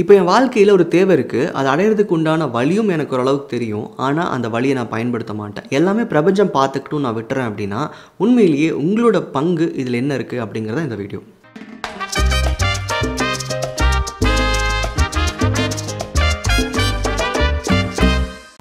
இப்போ என் வாழ்க்கையில் ஒரு தேவை இருக்குது அது அடையிறதுக்கு உண்டான வழியும் எனக்கு ஓரளவுக்கு தெரியும். ஆனால் அந்த வழியை நான் பயன்படுத்த மாட்டேன். எல்லாமே பிரபஞ்சம் பார்த்துக்கிட்டும் நான் விட்டுறேன் அப்படின்னா உண்மையிலேயே உங்களோட பங்கு இதில் என்ன இருக்குது அப்படிங்கிறத இந்த வீடியோ.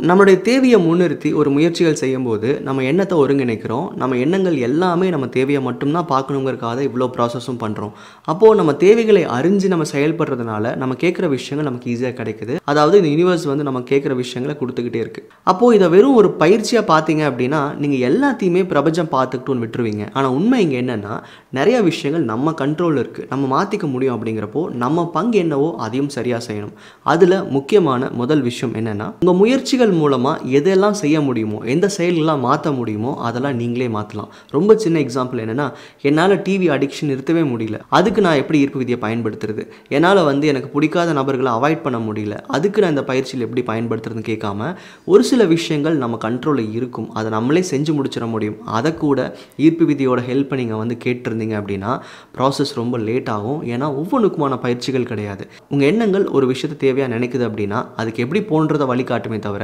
நம்மளுடைய தேவையை முன்னிறுத்தி ஒரு முயற்சிகள் செய்யும்போது நம்ம எண்ணத்தை ஒருங்கிணைக்கிறோம். நம்ம எண்ணங்கள் எல்லாமே நம்ம தேவையை மட்டும்தான் பார்க்கணுங்கிறக்காக இவ்வளோ ப்ராசஸும் பண்ணுறோம் அப்போது நம்ம தேவைகளை அறிஞ்சு நம்ம செயல்படுறதுனால நம்ம கேட்குற விஷயங்கள் நமக்கு ஈஸியாக கிடைக்குது. அதாவது இந்த யூனிவர்ஸ் வந்து நம்ம கேட்குற விஷயங்களை கொடுத்துக்கிட்டே இருக்குது அப்போது இதை வெறும் ஒரு பயிற்சியாக பார்த்தீங்க அப்படின்னா நீங்கள் எல்லாத்தையுமே பிரபஞ்சம் பார்த்துக்கிட்டுன்னு விட்டுருவீங்க. ஆனால் உண்மை இங்கே என்னென்னா நிறைய விஷயங்கள் நம்ம கண்ட்ரோலில் இருக்குது நம்ம மாற்றிக்க முடியும் அப்படிங்கிறப்போ நம்ம பங்கு என்னவோ அதையும் சரியாக செய்யணும். அதில் முக்கியமான முதல் விஷயம் என்னென்னா உங்கள் முயற்சிகள் மூலமாக எதெல்லாம் செய்ய முடியுமோ எந்த செயல்கள்லாம் மாற்ற முடியுமோ அதெல்லாம் நீங்களே மாற்றலாம் ரொம்ப சின்ன எக்ஸாம்பிள் என்னென்னா என்னால் டிவி அடிக்ஷன் நிறுத்தவே முடியல. அதுக்கு நான் எப்படி ஈர்ப்பு விதியை பயன்படுத்துறது? என்னால் வந்து எனக்கு பிடிக்காத நபர்களை அவாய்ட் பண்ண முடியல. அதுக்கு நான் இந்த பயிற்சியில் எப்படி பயன்படுத்துறதுன்னு கேட்காம ஒரு சில விஷயங்கள் நம்ம கண்ட்ரோலில் இருக்கும். அதை நம்மளே செஞ்சு முடிச்சிட முடியும். அதை கூட ஈர்ப்பு விதியோட ஹெல்ப்பை நீங்கள் வந்து கேட்டிருந்தீங்க அப்படின்னா ப்ராசஸ் ரொம்ப லேட் ஆகும். ஏன்னா ஒவ்வொன்றுக்குமான பயிற்சிகள் கிடையாது. உங்கள் எண்ணங்கள் ஒரு விஷயத்தை தேவையாக நினைக்குது அப்படின்னா அதுக்கு எப்படி போன்றதை வழிகாட்டுமே தவிர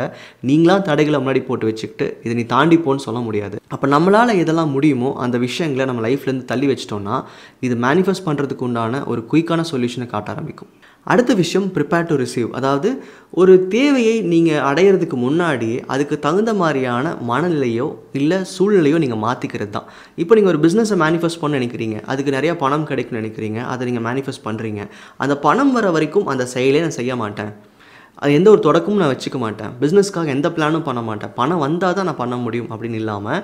நீங்களா தடைகளை முன்னாடி போட்டு வச்சுக்கிட்டு இதை நீ தாண்டி போன்னு சொல்ல முடியாது. அப்போ நம்மளால் எதெல்லாம் முடியுமோ அந்த விஷயங்களை நம்ம லைஃப்லேருந்து தள்ளி வச்சிட்டோம்னா இது மேனிஃபெஸ்ட் பண்ணுறதுக்கு உண்டான ஒரு குயிக்கான சொல்யூஷனை காட்ட ஆரம்பிக்கும். அடுத்த விஷயம் ப்ரிப்பேர் டு ரிசீவ் அதாவது ஒரு தேவையை நீங்கள் அடையிறதுக்கு முன்னாடியே அதுக்கு தகுந்த மாதிரியான மனநிலையோ இல்லை சூழ்நிலையோ நீங்கள் மாற்றிக்கிறது தான். இப்போ நீங்கள் ஒரு பிஸ்னஸை மேனிஃபெஸ்ட் பண்ண நினைக்கிறீங்க. அதுக்கு நிறையா பணம் கிடைக்கும்னு நினைக்கிறீங்க. அதை நீங்கள் மேனிஃபெஸ்ட் பண்ணுறீங்க அந்த பணம் வர வரைக்கும் அந்த செயலே நான் செய்ய மாட்டேன். அது எந்த ஒரு தொடக்கமும் நான் வச்சுக்க மாட்டேன். பிஸ்னஸ்க்காக எந்த பிளானும் பண்ண மாட்டேன். பணம் வந்தால் தான் நான் பண்ண முடியும் அப்படின்னு இல்லாமல்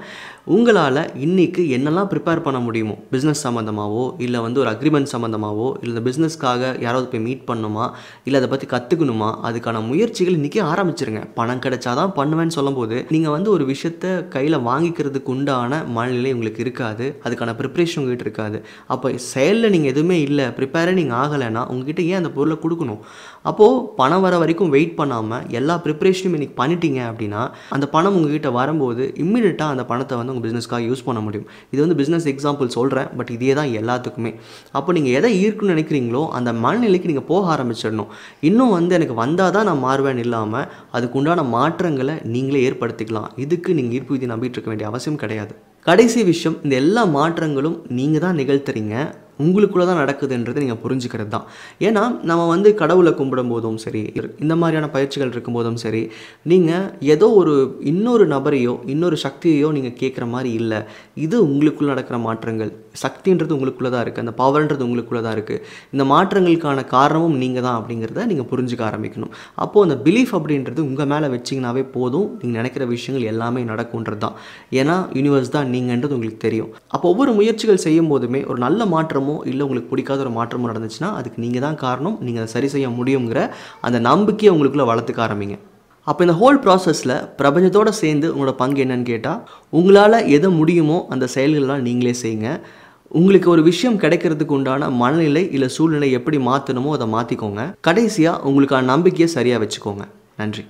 உங்களால் இன்றைக்கி என்னெல்லாம் ப்ரிப்பேர் பண்ண முடியுமோ பிஸ்னஸ் சம்மந்தமாகவோ இல்லை வந்து ஒரு அக்ரிமெண்ட் சம்மந்தமாகவோ இல்லை இந்த பிஸ்னஸ்க்காக யாராவது போய் மீட் பண்ணணுமா இல்லை அதை பற்றி கற்றுக்கணுமா அதுக்கான முயற்சிகள் இன்றைக்கி ஆரம்பிச்சிருங்க. பணம் கிடைச்சாதான் பண்ணுவேன்னு சொல்லும்போது நீங்கள் வந்து ஒரு விஷயத்த கையில் வாங்கிக்கிறதுக்கு உண்டான மனநிலை உங்களுக்கு இருக்காது. அதுக்கான ப்ரிப்ரேஷன் உங்ககிட்ட இருக்காது. அப்போ செயலில் நீங்கள் எதுவுமே இல்லை ப்ரிப்பேரே நீங்கள் ஆகலைன்னா உங்ககிட்ட ஏன் அந்த பொருளை கொடுக்கணும்? அப்போது பணம் வர வரைக்கும் வெயிட் பண்ணாமல் எல்லா ப்ரிப்ரேஷனும் இன்றைக்கி பண்ணிட்டீங்க அப்படின்னா அந்த பணம் உங்ககிட்ட வரும்போது இம்மிடியட்டாக அந்த பணத்தை வந்து உங்கள் பிஸ்னஸ்க்காக யூஸ் பண்ண முடியும். இது வந்து பிஸ்னஸ் எக்ஸாம்பிள் சொல்கிறேன் பட் இதே தான் எல்லாத்துக்குமே. அப்போ நீங்கள் எதை ஈர்க்கணும்னு நினைக்கிறீங்களோ அந்த மனநிலைக்கு நீங்கள் போக ஆரம்பிச்சிடணும். இன்னும் வந்து எனக்கு வந்தால் தான் நான் மாறுவேன் இல்லாமல் அதுக்குண்டான மாற்றங்களை நீங்களே ஏற்படுத்திக்கலாம். இதுக்கு நீங்கள் ஈர்ப்பு விதி நம்பிட்டு இருக்க வேண்டிய அவசியம் கிடையாது. கடைசி விஷயம் இந்த எல்லா மாற்றங்களும் நீங்கள் தான் நிகழ்த்துறீங்க. உங்களுக்குள்ளே தான் நடக்குதுன்றதை நீங்கள் புரிஞ்சுக்கிறது தான் ஏன்னா நம்ம வந்து கடவுளை கும்பிடும் போதும் சரி இந்த மாதிரியான பயிற்சிகள் இருக்கும்போதும் சரி நீங்கள் ஏதோ ஒரு இன்னொரு நபரையோ இன்னொரு சக்தியையோ நீங்கள் கேட்குற மாதிரி இல்லை. இது உங்களுக்குள்ளே நடக்கிற மாற்றங்கள். சக்தின்றது உங்களுக்குள்ளே தான் இருக்குது அந்த பவர்ன்றது உங்களுக்குள்ளே தான் இருக்குது இந்த மாற்றங்களுக்கான காரணமும் நீங்கள் தான் அப்படிங்கிறத நீங்கள் புரிஞ்சுக்க ஆரம்பிக்கணும். அப்போது அந்த பிலீஃப் அப்படின்றது உங்கள் மேலே வச்சிங்கனாவே போதும். நீங்கள் நினைக்கிற விஷயங்கள் எல்லாமே நடக்கும்ன்றது தான் ஏன்னா யூனிவர்ஸ் தான் நீங்கன்றது உங்களுக்கு தெரியும். அப்போ ஒவ்வொரு முயற்சிகள் செய்யும் போதுமே ஒரு நல்ல மாற்றம் மாற்றமோ இல்லை உங்களுக்கு பிடிக்காத ஒரு மாற்றமோ நடந்துச்சுன்னா அதுக்கு நீங்கள் தான் காரணம். நீங்கள் அதை சரி செய்ய முடியுங்கிற அந்த நம்பிக்கையை உங்களுக்குள்ளே வளர்த்துக்க ஆரம்பிங்க. அப்போ இந்த ஹோல் ப்ராசஸில் பிரபஞ்சத்தோடு சேர்ந்து உங்களோட பங்கு என்னன்னு கேட்டால் உங்களால் எதை முடியுமோ அந்த செயல்கள்லாம் நீங்களே செய்யுங்க. உங்களுக்கு ஒரு விஷயம் கிடைக்கிறதுக்கு உண்டான மனநிலை இல்லை சூழ்நிலை எப்படி மாற்றணுமோ அதை மாற்றிக்கோங்க கடைசியாக உங்களுக்கான நம்பிக்கையை சரியாக வச்சுக்கோங்க. நன்றி.